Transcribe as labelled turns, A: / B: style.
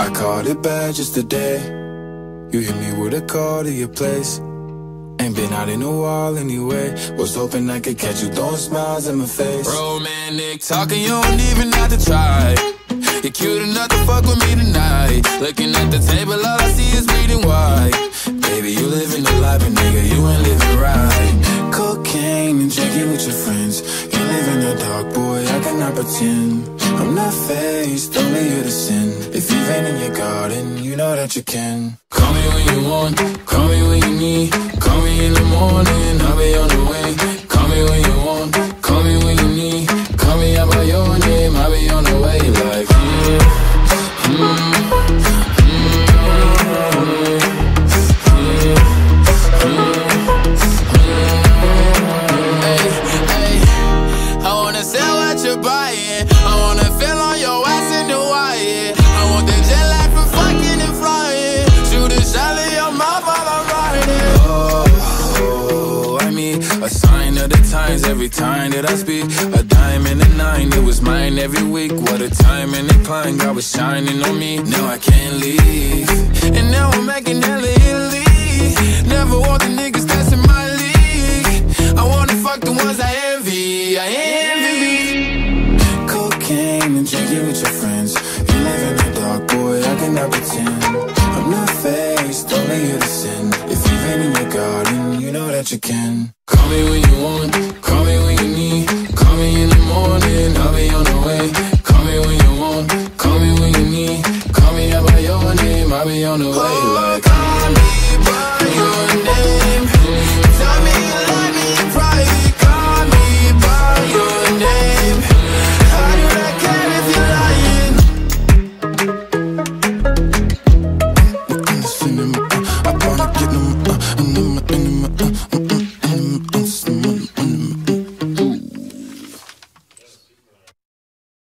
A: I called it bad just today. You hit me with a call to your place. Ain't been out in a while anyway. Was hoping I could catch you throwing smiles in my face.
B: Romantic talking, you don't even have to try. You're cute enough to fuck with me tonight. Looking at the table, all I see is bleeding white.
A: Baby, you living the life, but nigga, you
B: ain't living
A: Pretend. I'm not faced, only you to sin. If you've been in your garden, you know that you can. Call me when you want, call me when you need. Call me in the morning, I'll
B: what you're. I wanna feel on your ass in Hawaii. I want the jet lag from fucking and flying. Shoot a shot in your mouth
A: while I'm
B: riding.
A: Oh, I mean, a sign of the times every time that I speak. A diamond and a nine, it was mine every week. What a time and incline, God was shining on me. Now I can't leave.
B: And now
A: I'm making hella medicine If you've been in your garden, you know that you can. Call me when you want, call me when you need. Call me in the morning, I'll be on the way. Call me when you want, call me when you need. Call me out by your name, I'll be on the way. Like